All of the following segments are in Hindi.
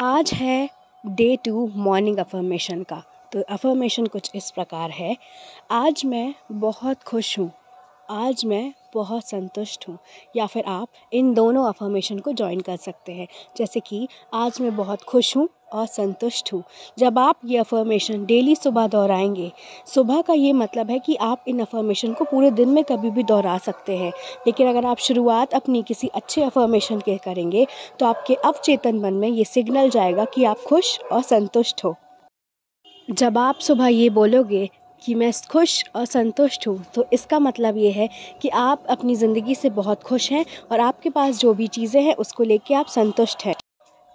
आज है डे टू मॉर्निंग अफर्मेशन का। तो अफर्मेशन कुछ इस प्रकार है। आज मैं बहुत खुश हूँ। आज मैं बहुत संतुष्ट हूँ। या फिर आप इन दोनों अफर्मेशन को ज्वाइन कर सकते हैं। जैसे कि आज मैं बहुत खुश हूँ। और संतुष्ट हूँ। जब आप ये अफर्मेशन डेली सुबह दोहराएँगे, सुबह का ये मतलब है कि आप इन अफर्मेशन को पूरे दिन में कभी भी दोहरा सकते हैं। लेकिन अगर आप शुरुआत अपनी किसी अच्छे अफर्मेशन के करेंगे तो आपके अवचेतन मन में ये सिग्नल जाएगा कि आप खुश और संतुष्ट हो। जब आप सुबह ये बोलोगे कि मैं खुश और संतुष्ट हूँ तो इसका मतलब ये है कि आप अपनी ज़िंदगी से बहुत खुश हैं और आपके पास जो भी चीज़ें हैं, उसको लेके आप संतुष्ट हैं।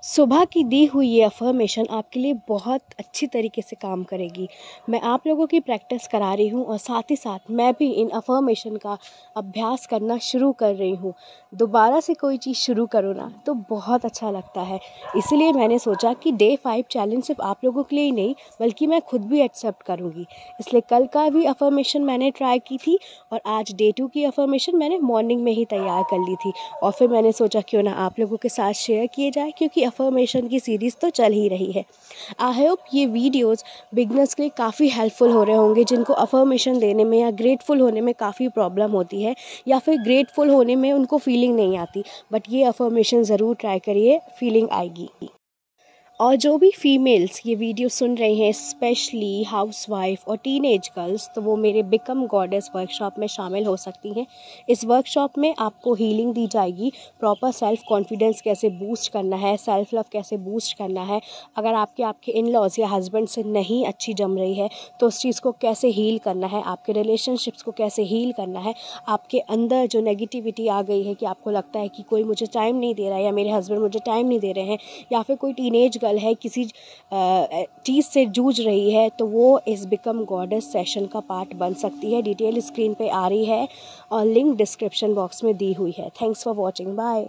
सुबह की दी हुई ये अफर्मेशन आपके लिए बहुत अच्छी तरीके से काम करेगी। मैं आप लोगों की प्रैक्टिस करा रही हूँ और साथ ही साथ मैं भी इन अफर्मेशन का अभ्यास करना शुरू कर रही हूँ। दोबारा से कोई चीज़ शुरू करो ना तो बहुत अच्छा लगता है। इसीलिए मैंने सोचा कि डे फाइव चैलेंज सिर्फ़ आप लोगों के लिए ही नहीं, बल्कि मैं खुद भी एक्सेप्ट करूँगी। इसलिए कल का भी अफर्मेशन मैंने ट्राई की थी और आज डे टू की अफर्मेशन मैंने मॉर्निंग में ही तैयार कर ली थी। और फिर मैंने सोचा क्यों ना आप लोगों के साथ शेयर किए जाए, क्योंकि अफर्मेशन की सीरीज़ तो चल ही रही है। आई होप ये वीडियोज़ बिगनर्स के लिए काफ़ी हेल्पफुल हो रहे होंगे, जिनको अफर्मेशन देने में या ग्रेटफुल होने में काफ़ी प्रॉब्लम होती है, या फिर ग्रेटफुल होने में उनको फीलिंग नहीं आती। बट ये अफर्मेशन ज़रूर ट्राई करिए फीलिंग आएगी। और जो भी फीमेल्स ये वीडियो सुन रहे हैं स्पेशली हाउसवाइफ और टीनेज गर्ल्स तो वो मेरे बिकम गॉडेस वर्कशॉप में शामिल हो सकती हैं। इस वर्कशॉप में आपको हीलिंग दी जाएगी प्रॉपर सेल्फ कॉन्फिडेंस कैसे बूस्ट करना है सेल्फ लव कैसे बूस्ट करना है। अगर आपके आपके इन लॉज या हस्बैंड से नहीं अच्छी जम रही है तो उस चीज़ को कैसे हील करना है, आपके रिलेशनशिप्स को कैसे हील करना है, आपके अंदर जो नेगेटिविटी आ गई है कि आपको लगता है कि कोई मुझे टाइम नहीं दे रहा है या मेरे हस्बैंड मुझे टाइम नहीं दे रहे हैं, या फिर कोई टीनेज गर्ल है, किसी चीज़ से जूझ रही है तो वो इस बिकम गॉडेस सेशन का पार्ट बन सकती है। डिटेल स्क्रीन पे आ रही है और लिंक डिस्क्रिप्शन बॉक्स में दी हुई है। Thanks for watching bye